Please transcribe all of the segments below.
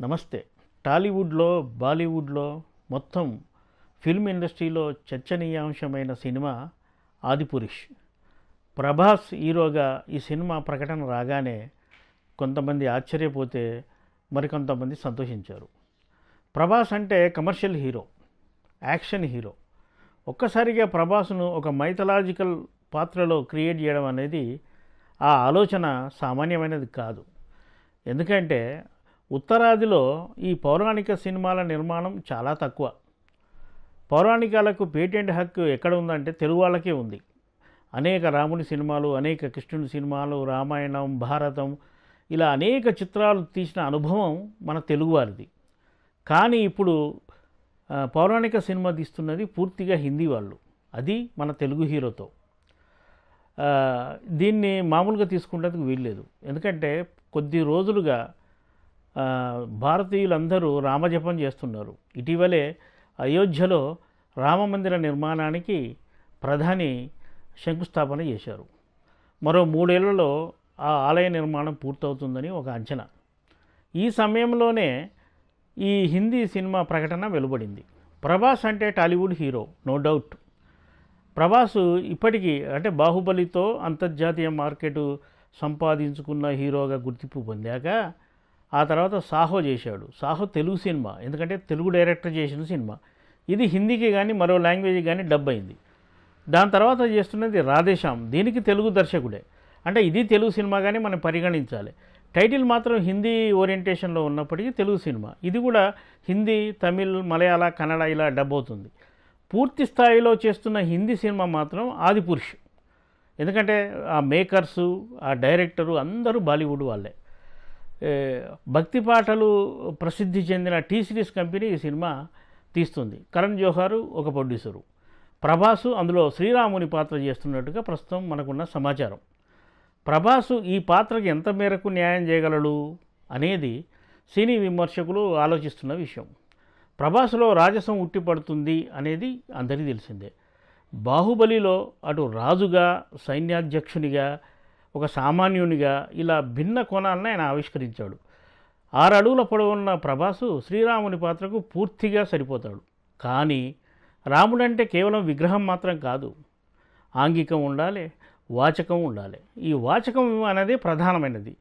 నమస్తే. టాలీవుడ్లో బాలీవుడ్లో మొత్తం ఫిల్మ్ ఇండస్ట్రీలో చర్చనీయాంశమైన సినిమా ఆదిపురుష్ ప్రభాస్ హీరోగా ఈ సినిమా ప్రకటన రాగానే కొంతమంది ఆశ్చర్యపోతే మరికొంతమంది సంతోషించారు. ప్రభాస్ అంటే కమర్షియల్ హీరో యాక్షన్ హీరో. ఒక్కసారిగా ప్రభాస్ను ఒక మైథలాజికల్ పాత్రలో క్రియేట్ చేయడం అనేది ఆ ఆలోచన సామాన్యమైనది కాదు. ఎందుకంటే ఉత్తరాదిలో ఈ పౌరాణిక సినిమాల నిర్మాణం చాలా తక్కువ. పౌరాణికాలకు పేటెంట్ హక్కు ఎక్కడ ఉందంటే తెలుగు వాళ్ళకే ఉంది. అనేక రాముని సినిమాలు అనేక కృష్ణుని సినిమాలు రామాయణం భారతం ఇలా అనేక చిత్రాలు తీసిన అనుభవం మన తెలుగువారిది కానీ ఇప్పుడు పౌరాణిక సినిమా తీస్తున్నది పూర్తిగా హిందీ వాళ్ళు. అది మన తెలుగు హీరోతో. దీన్ని మామూలుగా తీసుకుంటేందుకు వీల్లేదు. ఎందుకంటే కొద్ది రోజులుగా భారతీయులందరూ రామజపం చేస్తున్నారు. ఇటీవలే అయోధ్యలో రామమందిర నిర్మాణానికి ప్రధాని శంకుస్థాపన చేశారు. మరో మూడేళ్ళలో ఆ ఆలయ నిర్మాణం పూర్తవుతుందని ఒక అంచనా. ఈ సమయంలోనే ఈ హిందీ సినిమా ప్రకటన వెలువడింది. ప్రభాస్ అంటే Tollywood hero no doubt. Prabhas ఇప్పటికీ అంటే బాహుబలితో అంతర్జాతీయ మార్కెట్ సంపాదించుకున్న హీరోగా గుర్తింపు పొందాక ఆ తర్వాత సాహో చేశాడు. సాహో తెలుగు సినిమా ఎందుకంటే తెలుగు డైరెక్టర్ చేసిన సినిమా. ఇది హిందీకి కానీ మరో లాంగ్వేజ్కి కానీ డబ్ అయింది. దాని తర్వాత చేస్తున్నది రాధేశ్యామ్. దీనికి తెలుగు దర్శకుడే. అంటే ఇది తెలుగు సినిమా కానీ మనం పరిగణించాలి. టైటిల్ మాత్రం హిందీ ఓరియంటేషన్లో ఉన్నప్పటికీ తెలుగు సినిమా. ఇది కూడా హిందీ తమిళ్ మలయాళ కన్నడ ఇలా డబ్ అవుతుంది. పూర్తి స్థాయిలో చేస్తున్న హిందీ సినిమా మాత్రం ఆదిపురుష్ ఎందుకంటే ఆ మేకర్సు ఆ డైరెక్టరు అందరూ బాలీవుడ్ వాళ్ళే. భక్తి పాటలు ప్రసిద్ధి చెందిన టీ సిరీస్ కంపెనీ ఈ సినిమా తీస్తుంది. కరణ్ జోహారు ఒక ప్రొడ్యూసరు. ప్రభాసు అందులో శ్రీరాముని పాత్ర చేస్తున్నట్టుగా ప్రస్తుతం మనకున్న సమాచారం. ప్రభాసు ఈ పాత్రకి ఎంత మేరకు న్యాయం చేయగలడు అనేది సినీ విమర్శకులు ఆలోచిస్తున్న విషయం. ప్రభాస్లో రాజసం ఉట్టిపడుతుంది అనేది అందరికీ తెలిసిందే. బాహుబలిలో అటు రాజుగా సైన్యాధ్యక్షునిగా ఒక సామాన్యునిగా ఇలా భిన్న కోణాలను ఆయన ఆవిష్కరించాడు. ఆరు అడుగుల పొడవున్న ప్రభాసు శ్రీరాముని పాత్రకు పూర్తిగా సరిపోతాడు. కానీ రాముడంటే కేవలం విగ్రహం మాత్రం కాదు. ఆంగికం ఉండాలి వాచకం ఉండాలి. ఈ వాచకం అనేది ప్రధానమైనది.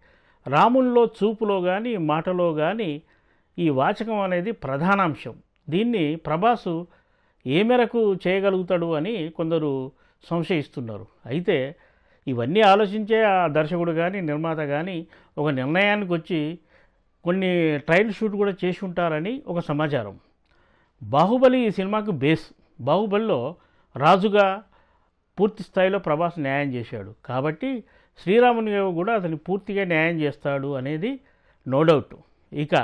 రాముల్లో చూపులో కానీ మాటలో కానీ ఈ వాచకం అనేది ప్రధానాంశం. దీన్ని ప్రభాసు ఏ మేరకు చేయగలుగుతాడు అని కొందరు సంశయిస్తున్నారు. అయితే ఇవన్నీ ఆలోచించే ఆ దర్శకుడు కానీ నిర్మాత కానీ ఒక నిర్ణయానికి వచ్చి కొన్ని ట్రయల్ షూట్ కూడా చేసి ఉంటారని ఒక సమాచారం. బాహుబలి ఈ సినిమాకు బేస్. బాహుబలిలో రాజుగా పూర్తి స్థాయిలో ప్రభాస్ న్యాయం చేశాడు. కాబట్టి శ్రీరాముని కూడా అతని పూర్తిగా న్యాయం చేస్తాడు అనేది నో డౌట్ ఇక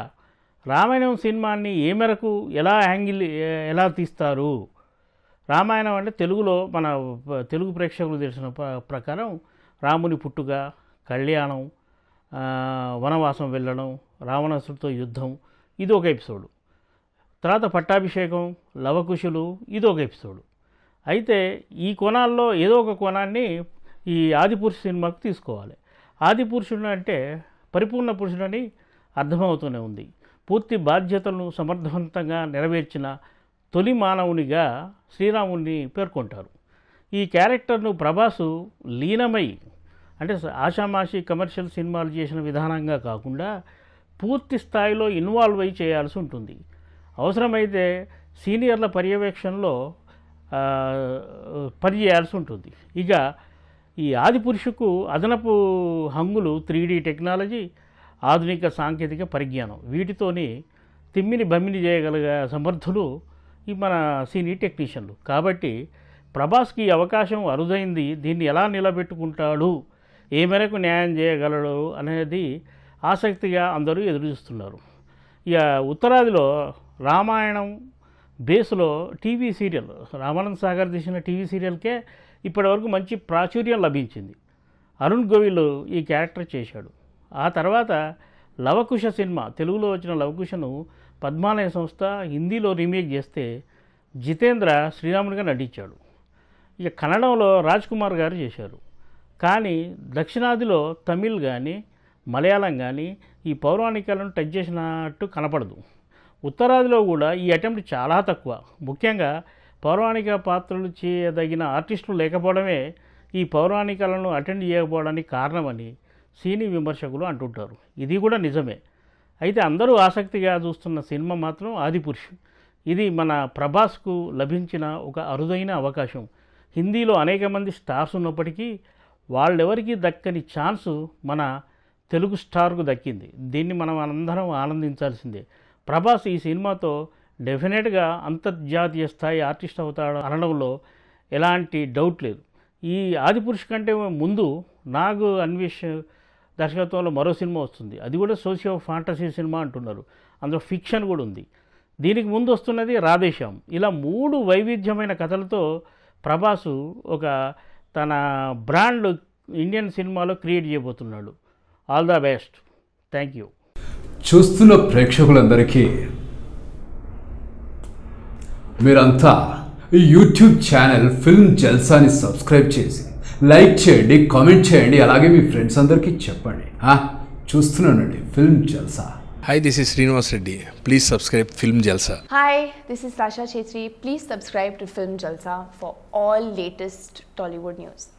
రామాయణం సినిమాని ఏ మేరకు ఎలా యాంగిల్ ఎలా తీస్తారు? రామాయణం అంటే తెలుగులో మన తెలుగు ప్రేక్షకులు తెలిసిన ప్రకారం రాముని పుట్టుక కళ్యాణం వనవాసం వెళ్ళడం రావణాసుడితో యుద్ధం ఇది ఒక ఎపిసోడు. తర్వాత పట్టాభిషేకం లవకుశులు ఇది ఒక ఎపిసోడు. అయితే ఈ కోణాల్లో ఏదో ఒక కోణాన్ని ఈ ఆదిపురుష సినిమాకు తీసుకోవాలి. ఆదిపురుషుడు అంటే పరిపూర్ణ పురుషుడని అర్థమవుతూనే ఉంది. పూర్తి బాధ్యతలను సమర్థవంతంగా నెరవేర్చిన తొలి మానవునిగా శ్రీరాముని పేర్కొంటారు. ఈ క్యారెక్టర్ను ప్రభాసు లీనమై అంటే ఆషామాషి కమర్షియల్ సినిమాలు చేసిన విధానంగా కాకుండా పూర్తి స్థాయిలో ఇన్వాల్వ్ అయి చేయాల్సి ఉంటుంది. అవసరమైతే సీనియర్ల పర్యవేక్షణలో పని చేయాల్సి ఉంటుంది. ఇక ఈ ఆదిపురుషుకు అదనపు హంగులు త్రీ టెక్నాలజీ ఆధునిక సాంకేతిక పరిజ్ఞానం వీటితోని తిమ్మిని బమ్మిని చేయగలిగే సమర్థులు ఈ మన సీనియర్ టెక్నీషియన్లు. కాబట్టి ప్రభాస్కి ఈ అవకాశం అరుదైంది. దీన్ని ఎలా నిలబెట్టుకుంటాడు? ఏ మేరకు న్యాయం చేయగలడు? అనేది ఆసక్తిగా అందరూ ఎదురుచూస్తున్నారు ఇక ఉత్తరాదిలో రామాయణం బేస్లో టీవీ సీరియల్ రామానంద్ సాగర్ తీసిన టీవీ సీరియల్కే ఇప్పటివరకు మంచి ప్రాచుర్యం లభించింది. అరుణ్ గోవిల్ ఈ క్యారెక్టర్ చేశాడు. ఆ తర్వాత లవకుశ సినిమా తెలుగులో వచ్చిన లవకుశను పద్మాలయ సంస్థ హిందీలో రీమేక్ చేస్తే జితేంద్ర శ్రీరామునిగా నటించాడు. ఇక కన్నడంలో రాజ్ కుమార్ గారు చేశారు. కానీ దక్షిణాదిలో తమిళ్ కానీ మలయాళం కానీ ఈ పౌరాణికాలను టచ్ చేసినట్టు కనపడదు. ఉత్తరాదిలో కూడా ఈ అటెంప్ట్ చాలా తక్కువ. ముఖ్యంగా పౌరాణిక పాత్రలు చేయదగిన ఆర్టిస్టులు లేకపోవడమే ఈ పౌరాణికాలను అటెండ్ చేయకపోవడానికి కారణమని సినీ విమర్శకులు అంటుంటారు. ఇది కూడా నిజమే. అయితే అందరూ ఆసక్తిగా చూస్తున్న సినిమా మాత్రం ఆదిపురుషు ఇది మన ప్రభాస్కు లభించిన ఒక అరుదైన అవకాశం. హిందీలో అనేక మంది స్టార్స్ ఉన్నప్పటికీ వాళ్ళెవరికి దక్కని ఛాన్సు మన తెలుగు స్టార్కు దక్కింది. దీన్ని మనం అందరం ఆనందించాల్సిందే. ప్రభాస్ ఈ సినిమాతో డెఫినెట్గా అంతర్జాతీయ స్థాయి ఆర్టిస్ట్ అవుతాడు అనడంలో ఎలాంటి డౌట్ లేదు. ఈ ఆదిపురుష్ కంటే ముందు నాగు అన్వేష్ దర్శకత్వంలో మరో సినిమా వస్తుంది. అది కూడా సోషియో ఫాంటసీ సినిమా అంటున్నారు. అందులో ఫిక్షన్ కూడా ఉంది. దీనికి ముందు వస్తున్నది రాధేశ్యామ్. ఇలా మూడు వైవిధ్యమైన కథలతో ప్రభాసు ఒక తన బ్రాండ్ ఇండియన్ సినిమాలో క్రియేట్ చేయబోతున్నాడు. All the best. Thank you. చూస్తున్న ప్రేక్షకులందరికీ మీరంతా ఈ యూట్యూబ్ ఛానల్ ఫిల్మ్ జల్సాని సబ్స్క్రైబ్ చేసి లైక్ చేయండి కామెంట్ చేయండి అలాగే మీ ఫ్రెండ్స్ అందరికీ చెప్పండి. చూస్తున్నానండి film Jalsa. Hi this is Srinivas Reddy please subscribe film Jalsa hi this is Rasha Chetri please subscribe to film Jalsa for all latest Tollywood news